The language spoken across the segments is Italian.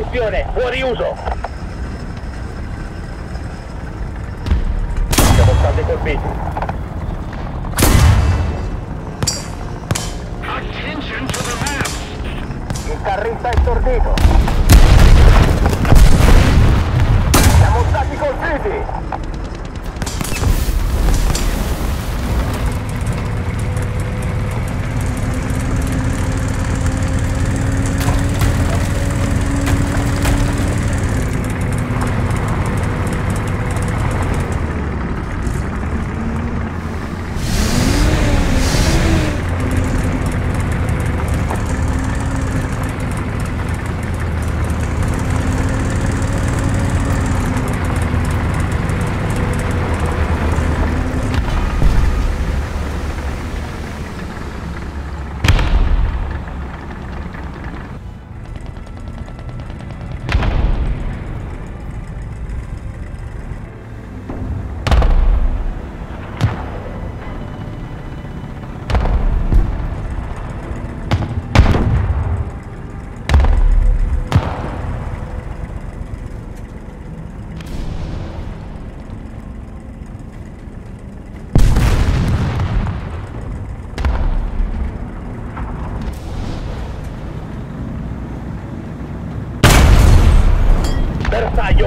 trasmissione, fuori uso. Siamo stati colpiti. Attention to the! Il carrista è stordito. Siamo stati colpiti.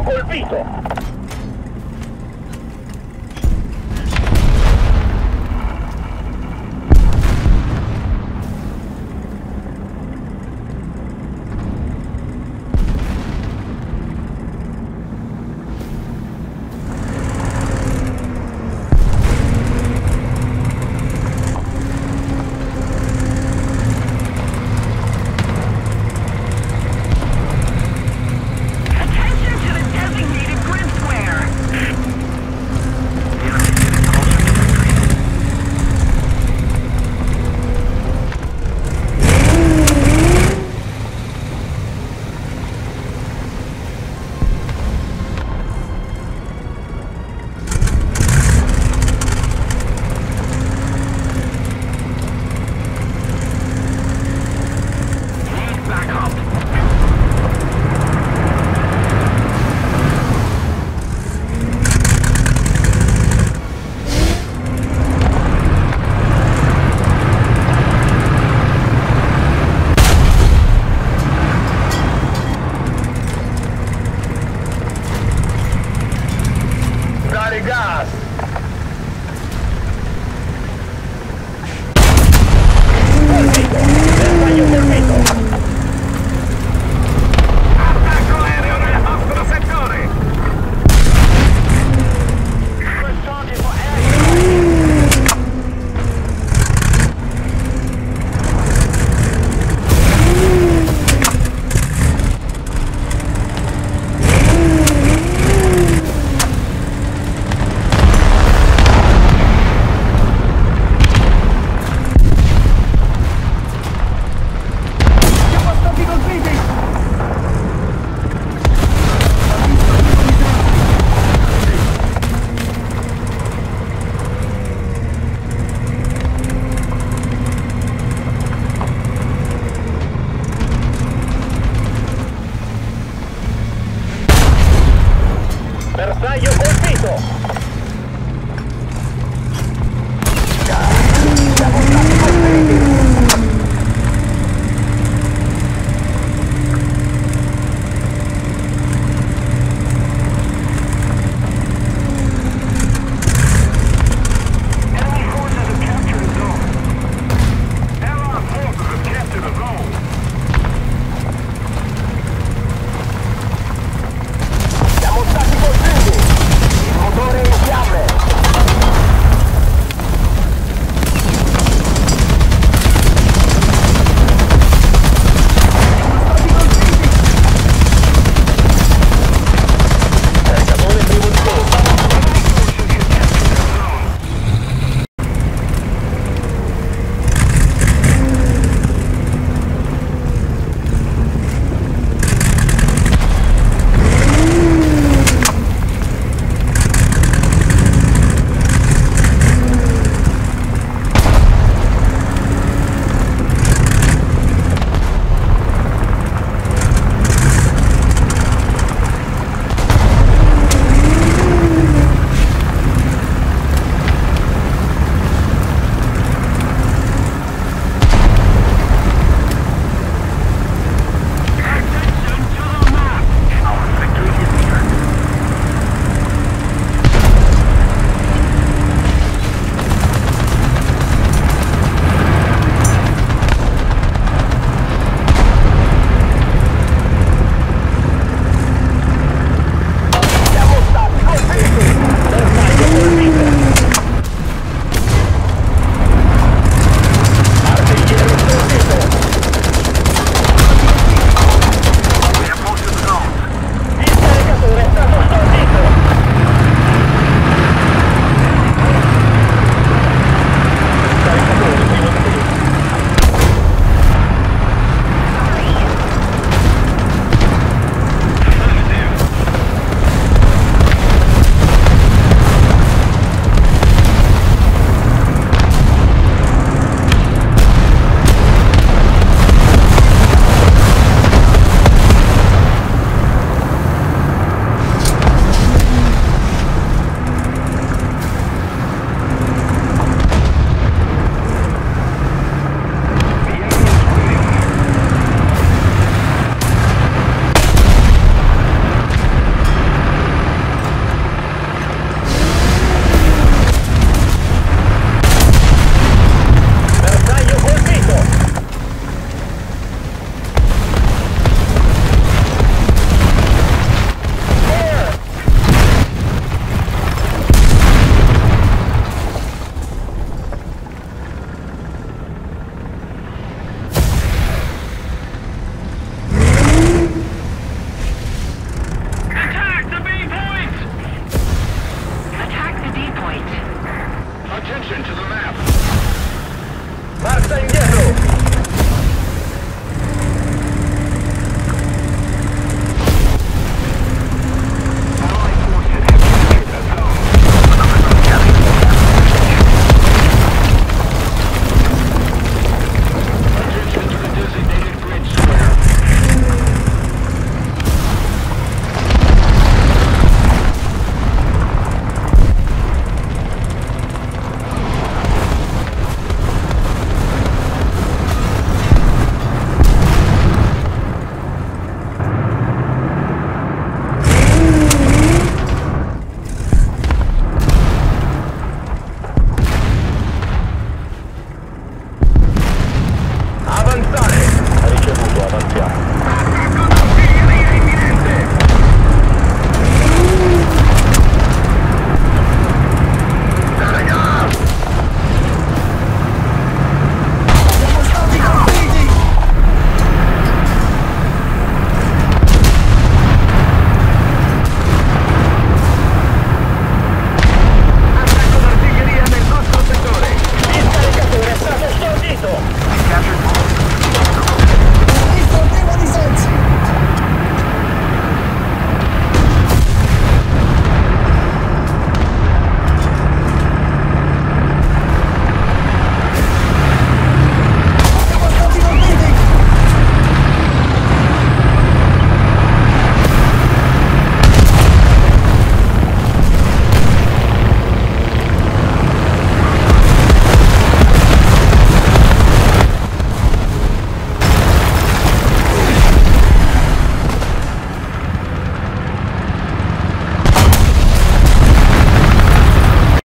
un.